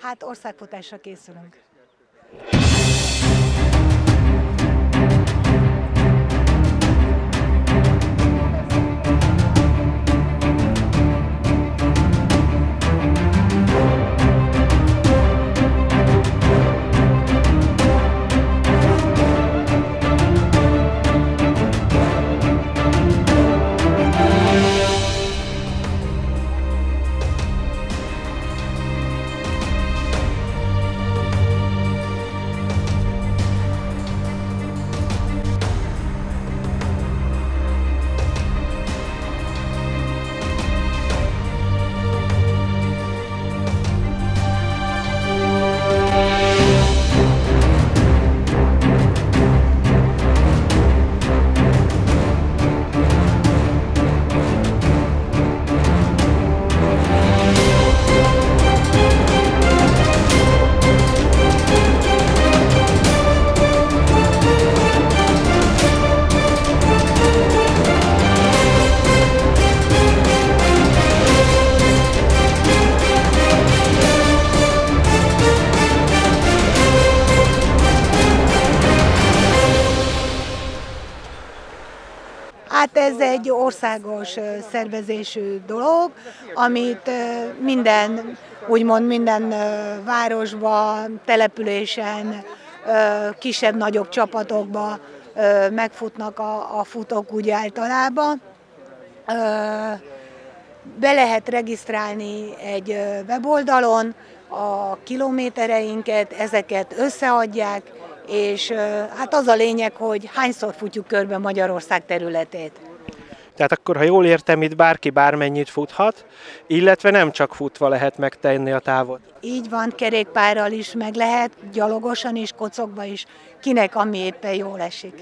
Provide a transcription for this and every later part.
Hát országfutásra készülünk. Hát ez egy országos szervezésű dolog, amit minden, úgymond minden városban, településen, kisebb-nagyobb csapatokba megfutnak a, a futók úgy általában. Be lehet regisztrálni egy weboldalon a kilométereinket, ezeket összeadják, és hát az a lényeg, hogy hányszor futjuk körbe Magyarország területét. Tehát akkor, ha jól értem, itt bárki bármennyit futhat, illetve nem csak futva lehet megtenni a távot. Így van, kerékpárral is meg lehet, gyalogosan is, kocogva is, kinek ami éppen jól esik.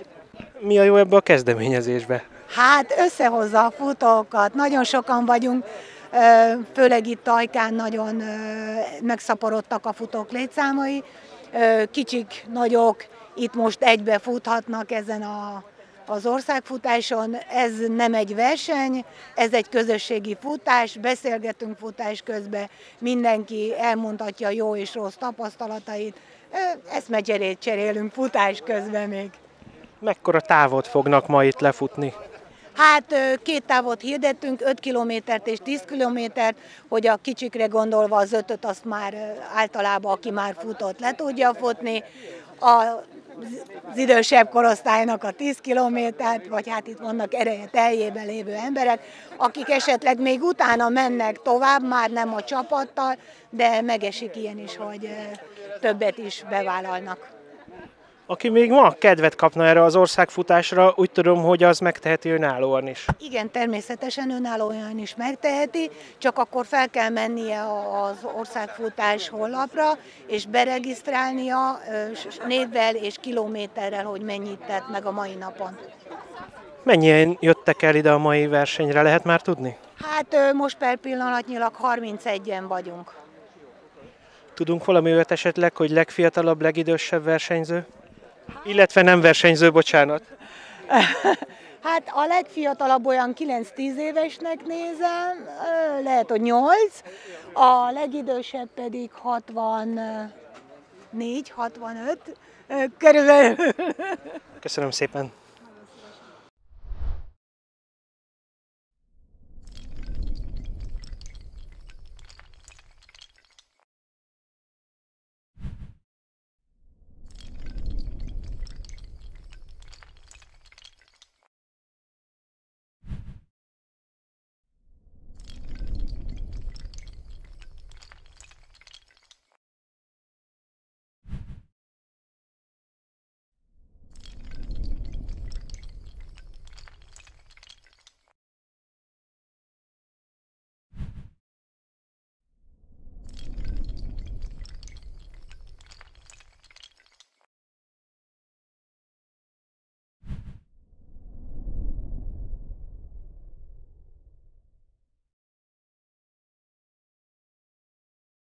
Mi a jó ebbe a kezdeményezésbe? Hát összehozza a futókat, nagyon sokan vagyunk, főleg itt Tajkán nagyon megszaporodtak a futók létszámai, kicsik, nagyok itt most egybe futhatnak ezen a, az országfutáson. Ez nem egy verseny, ez egy közösségi futás, beszélgetünk futás közben, mindenki elmondhatja jó és rossz tapasztalatait, eszmecserét cserélünk futás közben még. Mekkora távot fognak ma itt lefutni? Hát két távot hirdettünk, 5 kilométert és 10 kilométert, hogy a kicsikre gondolva az ötöt azt már általában, aki már futott, le tudja futni. A az idősebb korosztálynak a 10 kilométert, vagy hát itt vannak ereje teljében lévő emberek, akik esetleg még utána mennek tovább, már nem a csapattal, de megesik ilyen is, hogy többet is bevállalnak. Aki még ma kedvet kapna erre az országfutásra, úgy tudom, hogy az megteheti önállóan is. Igen, természetesen önállóan is megteheti, csak akkor fel kell mennie az országfutás honlapra, és beregisztrálnia névvel és kilométerrel, hogy mennyit tett meg a mai napon. Mennyien jöttek el ide a mai versenyre, lehet már tudni? Hát most per pillanatnyilag 31-en vagyunk. Tudunk valami olyat esetleg, hogy legfiatalabb, legidősebb versenyző? Illetve nem versenyző, bocsánat. Hát a legfiatalabb olyan 9-10 évesnek nézem, lehet, hogy 8, a legidősebb pedig 64, 65, körülbelül. Köszönöm szépen.